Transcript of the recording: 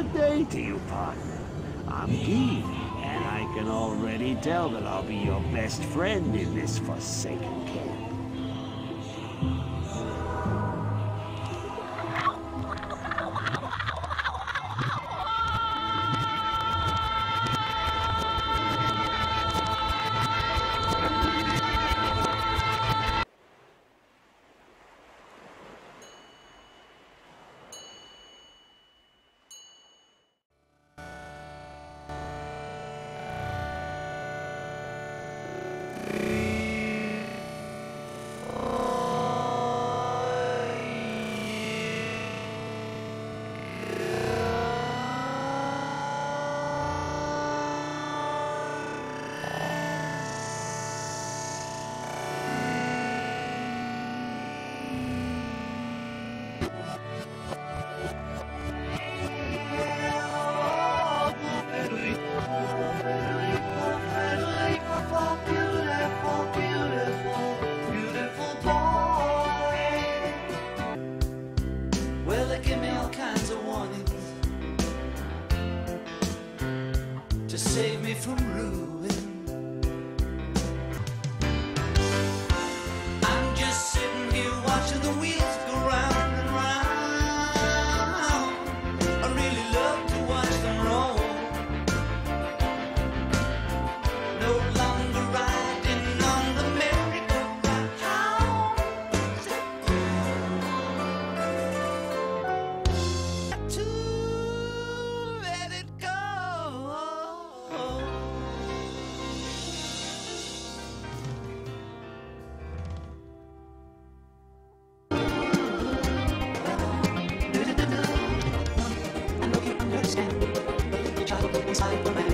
Good day to you, partner. I'm Guy, and I can already tell that I'll be your best friend in this forsaken camp. Well, they give me all kinds of warnings to save me from ruin. It's all